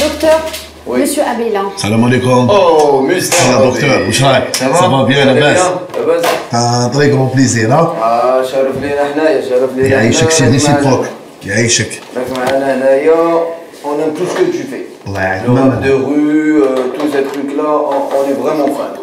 Docteur, monsieur Abélan. Salam alaikum. Oh, Mister يا دكتور واش رايك؟ Ça va صافا بيان لاباس لاباس تعطيك بون بليزير ها اه شرف لينا حنايا شرف لينا يعيشك سي حنا. ريسيبروك يعيشك راك معنا هنايا on aime tout ce que tu fais. الله Le rap de يعلمك rue, euh, tous ces trucs-là, on, on est vraiment fan.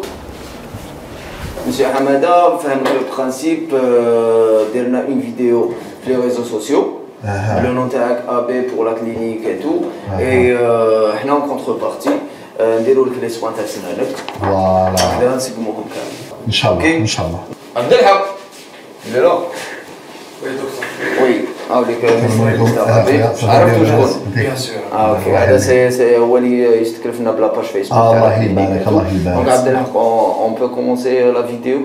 Monsieur Hamada, fait le principe, euh, درنا une vidéo sur les réseaux sociaux. Ah. Le nom تاعك AB pour la clinique et tout. Ah. Et euh, حنا en contrepartie, euh, نديروا لك les soins تاع سنانك. فوالا هكذا نسقموهم كامل. ان شاء الله أوكي. ان شاء الله عبد الحق Il est là Oui, هاوليك عليكم. عرفتوا شكون؟ بيان سور اه اوكي هذا سي سي هو اللي يستكلف لنا بلا باج فيسبوك آه، تاع الله la يبارك، clinique et الله tout. يبارك. Donc عبد الحق on peut commencer la vidéo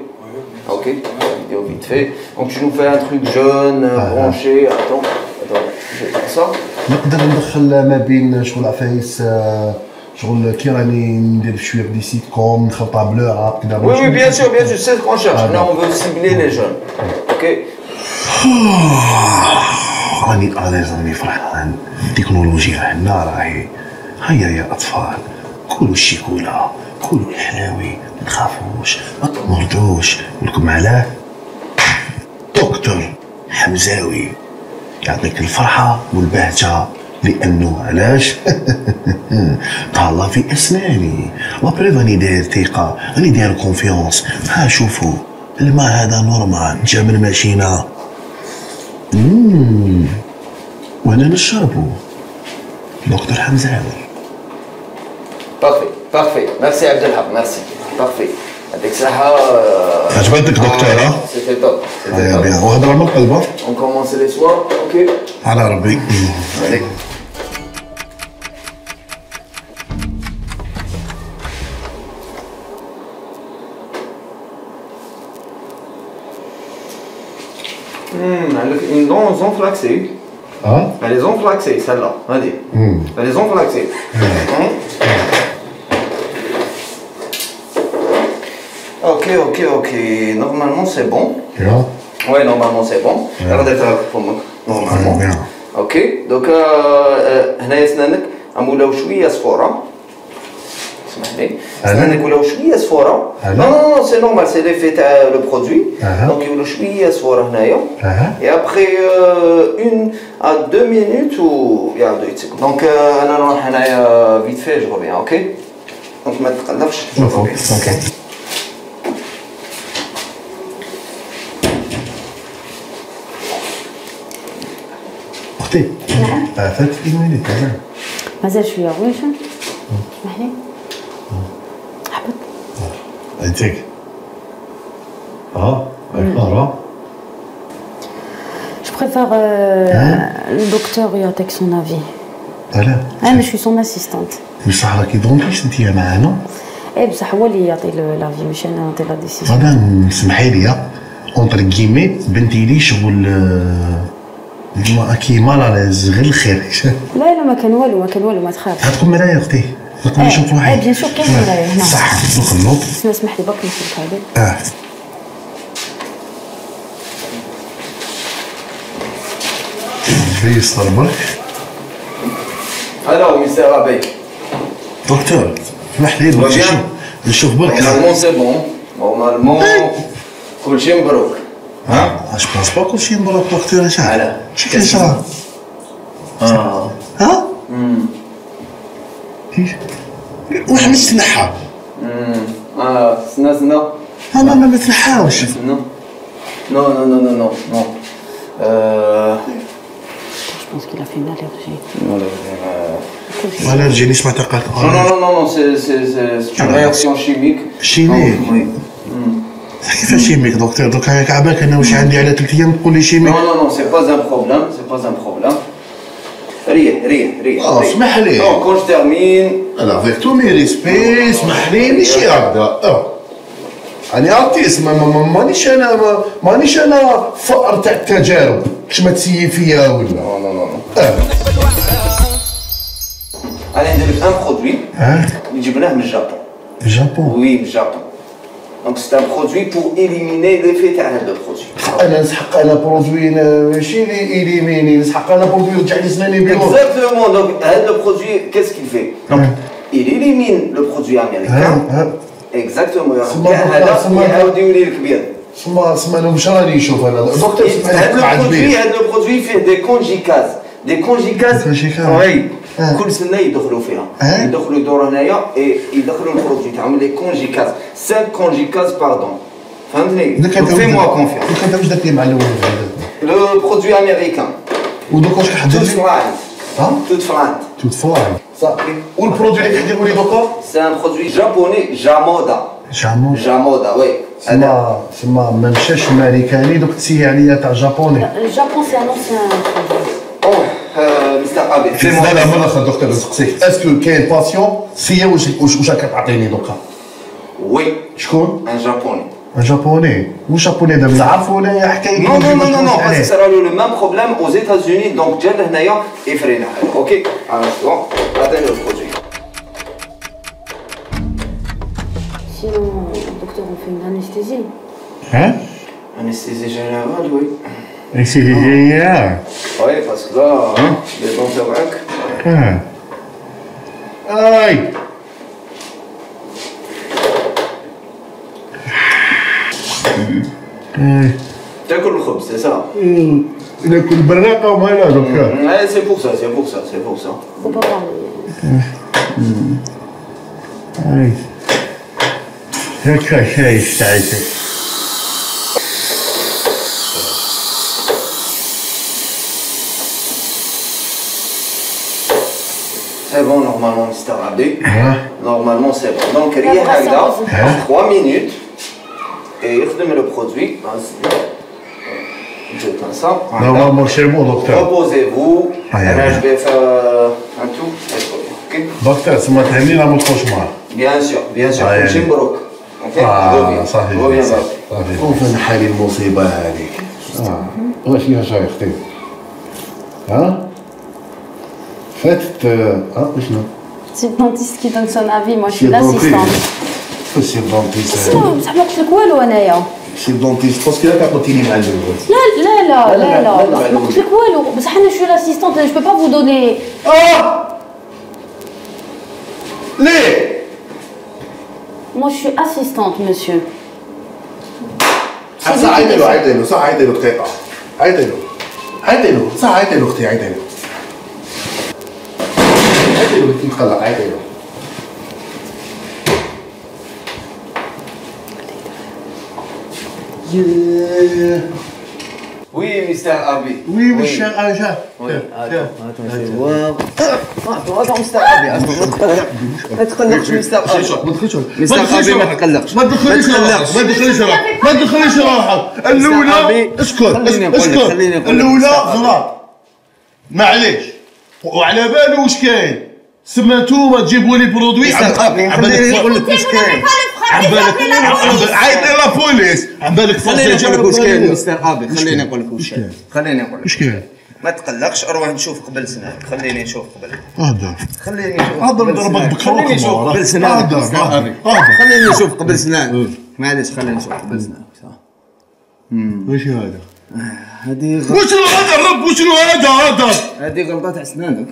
Ok, la vidéo vite fait. Donc tu nous fais un truc jeune, Ah, branché. Attends, Faire ça. نقدر ندخل ما بين شغل عفايس آه، شغل كي راني ندير شوية des sitcoms نخلطها ب le rap كذا oui, bien sûr, bien sûr, c'est ce qu'on cherche. Là, on veut cibler les jeunes. Ok. راني à l'aise راني فرحان. التكنولوجيا عندنا راهي. هيا يا أطفال. كلوا الشيكولا كلوا الحلاوي ما تخافوش ما تمرضوش. ولكم علاه دكتور حمزاوي. يعطيك الفرحة والبهجة لأنه علاش؟ طالة في أسناني. la preuve راني داير ثقة راني داير confiance ها شوفوا. الماء هذا normal. جا من الماشينة. مم. وأنا نشربو. دكتور حمزاوي. Parfait, parfait. Merci Abdelhab, merci. Parfait. Avec ça, euh, عجبتك دكتور ها؟ c'était top. C'était يا top. بيان وهضره من قلبه On commence les soins, ok على ربي Allez. Hmm, elle a une dent enflaxée. ها؟ Elle est enflaxée, celle-là. Allez. Hmm. Elle est enflaxée. Ok, ok, ok. Normalement, c'est bon. يا Ouais, normalement, c'est bon. Regardez ça pour moi. Normalement. بيان اوكي دوكا آه، هنايا سنانك عم ولاو شويه صفوره اسمح لي أنا؟ سنانك ولاو شويه صفوره أنا؟ نو نو نو سي نورمال سي ليفي تاع لو برودوي أها. دونك يولوا شويه صفوره هنايا أها. اي ابخي اون ا دو مينوت و يعاودوا يتسكوا دونك آه، انا نروح هنايا فيت في جو ريفيان اوكي دونك ما تقلقش شوفوا أوكي. اوكي أختي. فاتت لي مينيت أنا. مازال شوية غويش اسمح لي حبط عندك آه ها Je préfère euh, le docteur يعطيك son avis. أنا أنا suis son assistante. بصح راكي دونتيست انت معانا إيه بصح هو اللي يعطي لافي مش أنا نعطي لا ديسيزيون. غدا سمحي لي اونتر كيمي بنتي لي شغل ما كي مالاز غير الخير. لا لا ما كان والو ما كان والو ما تخافش. هتكون مرايه أختي. نقدر إيه، نشوف واحد إيه، بيان سور كاين مراية هنا. صح نخلط بس اسمح لي برك نشوف هذا. آه. في يسطر برك ألو مستر أبي. دكتور اسمح لي برك. نشوف نشوف برك نورمالمون سي بون نورمالمون كلشي مبروك. ها اش بونس با كلشي مبروك دكتور اش علاه؟ شي كيصرا اه ها واحد ما تنحى اه سنا سنا انا ما متنحاوش Non. Non, non, non, non, non, non. Euh... Je pense qu'il a fait une allergie. Non, euh, انا رجعني سمعت قالت non, non, non, non, non, c'est c'est- c'est- c'est une Ah, réaction chimique. Chimique Non, oui. كيفاش شيميك دكتور دوك هاك عباك أنا واش عندي على ثلاث أيام تقول لي شيميك non, non, c'est pas un problème, c'est pas un problème. Rien, rien, rien. آه، rien. اسمح لي. Quand je termine, أنا avec tous mes respects اسمح لي ماشي هكذا آه أنا artiste ما- ما- ما- مانيش أنا ما- مانيش أنا فأر تاع التجارب باش ما تسيي فيا ولا. آه Allez, ندير لك un produit ها اللي جبناه من الجابون. الجابون Oui, من الجابون. Donc c'est un produit pour éliminer l'effet تاع هذا البرودوي. انا نسحق انا برودوي ماشي لي ايليميني نسحق انا برودوي يرجع لي سناني بيض Exactement. Donc هذا البرودوي qu'est-ce qu'il fait Donc il élimine le produit américain. ها Exactement. سما كاع دكتور، هذا سما يعاود يولي لك بيض. سما سما انا واش راني نشوف انا دكتور سمعني هذا قطع البرودوي كبير هذا البرودوي فيه دي كونجيكاز دي كونجيكاز كونجيكاز. وي آه. كل سنة يدخلوا فيها. آه. يدخلوا يدوروا هنايا اي يدخلوا البرودوي تاعهم لي كونجيكاز 5 كونجيكاز باردون فهمتني؟ في موا كونفيونس دوك انت واش درت لي مع الأول؟ لو برودوي امريكان ودوك واش كحضر توت ها؟ توت فرانت توت فواي صافي والبرودوي اللي كيديروا لي دوكا سي ان برودوي جابوني جامودا جامو جامودا وي سما سما ما مشاش امريكاني دوك تسيي عليا تاع جابوني un ancien produit. اوه آه، مستر ابي لا لا من الاخر دكتور نسقسيك اسكو كاين باسيون سيا واش واش واش راك تعطيني دوكا وي شكون ان جابوني ان جابوني واش جابوني دابا نعرفو ولا حكايه Non, non, non, non, non, parce عليه؟ que ça a eu le même problème aux États-Unis, donc جا لهنايا يفرينا Ok, un instant, attendez le produit. Sinon, docteur, on fait une anesthésie. ها Anesthésie générale, oui. سي جينيال Oui, parce que là, les dents de braque. ها اي تاكل الخبز, c'est ça ناكل براقه ومالا دكتور Ouais, c'est pour ça, c'est pour ça, c'est pour ça. Faut pas parler. اي هكا شاي تعيش C'est bon, normalement, Mr. Abdi. ها Normalement, c'est bon. Donc, rien La brosse à là, rose. 3 minutes. Et il le produit. Je prends ça. Voilà. نورمالمون سي بون دكتور Reposez-vous. Ah, Et là, yeah. je vais faire euh, un tour. Ok دكتور تسمى تهنينا ما تخش معاه Bien sûr, bien sûr. Ah, yeah. Jim Brook. Ok اه Reviens. صافي Reviens, صافي Babi. صافي وفين حالي المصيبه هذيك اه واش فيها شاي اختي ها فاتت اه شنو C'est le dentiste qui donne son avis, moi je suis C'est le l'assistante. dentiste. سي الدونتيست Non, بصح ما قلت لك والو انايا سي الدونتيست باسكو لا قلتيني مع الاول لا لا لا لا لا، لا، لا لا، ما قلت لك والو بصح انا شو l'assistante je peux pas vous donner اه ليه moi je suis assistante monsieur C'est صح lui qui عيطي له décide. عيطي له صح عيطي له دقيقه عيطي له عيطي له صح عيطي له اختي عيطي له عيطي له Yeah. Oui, Mr. Abi. Oui, mon cher Aja. Oui, attends, attends, vais voir. Attends, attends, Mr. Abi. ما تقلقش Mr. Abi. مستر أبي ما تقلقش. ما تدخليش روحك. ما تدخليش روحك ما تدخليش روحك الاولى أبي، اسكت اسكت أبي. غلط معليش وعلى بالو واش كاين سما نتوما تجيبوا لي برودوي. خليني نقول لك واش كاين. عم بالك عيط لا بوليس. عم بالك خليني نقول لك واش كاين. مستر ابي خليني نقول لك واش كاين خليني نقول واش لك. كاين ما تقلقش أروح نشوف قبل سنانك خليني نشوف قبل. هذا. خليني نشوف هضر قبل ضربك سنانك. بكروك خليني نشوف. قبل أبي. هضر. خليني نشوف قبل سنانك معليش خليني نشوف قبل سنانك صح. واش هذا؟ هذه وشنو هذا الرب؟ وشنو هذا؟ هذا. هذه غلطه تاع سنانك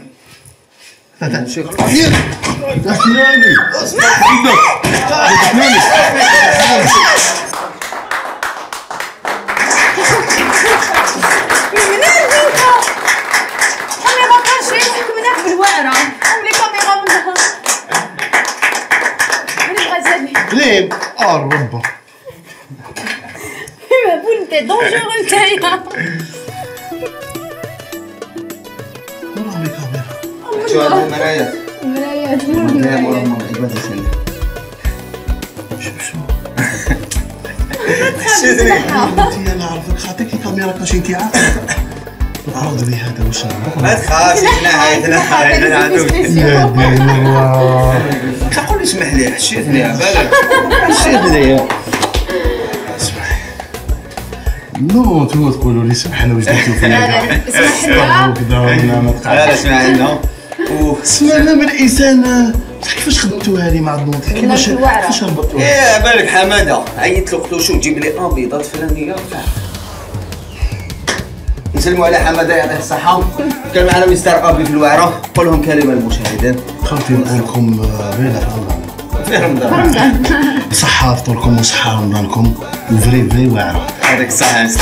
ماشي غلطه اسناني اسناني من البيتا كاميرا كاشي فيك منك بالوعرة ولي كاميرا منها من الغزالي لين آه الرب ما بول انت نتايا وراني كاميرا شو المرايات مرايات لا مرايات والله ما عجبتني سنانك شو شو حسيتني أنا عارفك خاطيك الكاميرا كاش انت عارفه عرض لي هذا واش ما تخافي نهاية نهاية يا دين الله تقول لي اسمح لي حشيتني يا بالك حشيتني نو تو تقولوا لي سمح لنا واش درتو فيا كاع اسمح لنا كذا ولا ما لا تقعدش اسمع لنا سلامة الإنسان. بصح كيفاش خدمتوا هذه مع النوض كيفاش. كيفاش ربطوها إيه بالك حمادة. عيطت له قلت له شوف جيب لي ان بيضات فلانية. نسلموا على حمادة يعطيه الصحة. كان معنا مستر أبي الوعرة. قول لهم كلمة للمشاهدين خاطري نقول لكم آه، في رمضان. في رمضان. صحة فطوركم وصحة رمضانكم وفري فري واعرة يعطيك الصحة يا مستر